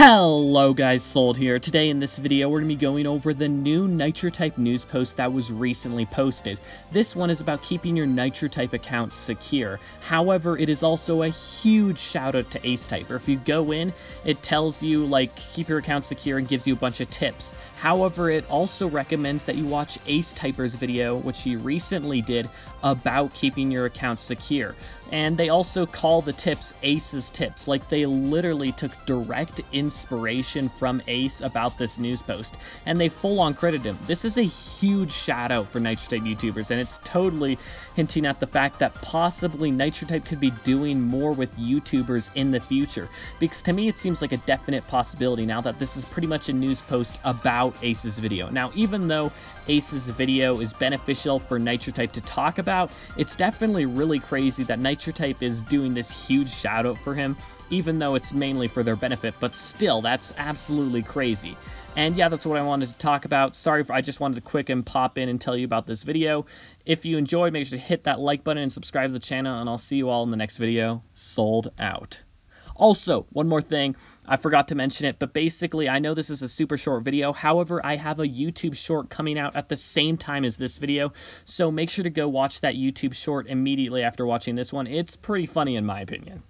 Hello guys, Sold here. Today in this video we're going to be going over the new NitroType news post that was recently posted. This one is about keeping your NitroType account secure. However, it is also a huge shout out to AceTyper. If you go in, it tells you like keep your account secure and gives you a bunch of tips. However, it also recommends that you watch Ace Typer's video, which he recently did, about keeping your account secure. And they also call the tips Ace's tips, like they literally took direct inspiration from Ace about this news post, and they full on credit him. This is a huge shout out for NitroType YouTubers, and it's totally hinting at the fact that possibly NitroType could be doing more with YouTubers in the future. Because to me, it seems like a definite possibility now that this is pretty much a news post about Ace's video. Now, even though Ace's video is beneficial for NitroType to talk about, it's definitely really crazy that NitroType is doing this huge shout out for him, even though it's mainly for their benefit, but still, that's absolutely crazy. And yeah, that's what I wanted to talk about. Sorry, for, I just wanted to quick and pop in and tell you about this video. If you enjoyed, make sure to hit that like button and subscribe to the channel, and I'll see you all in the next video. Sold out. Also, one more thing, I forgot to mention it, but basically, I know this is a super short video. However, I have a YouTube short coming out at the same time as this video, so make sure to go watch that YouTube short immediately after watching this one. It's pretty funny in my opinion.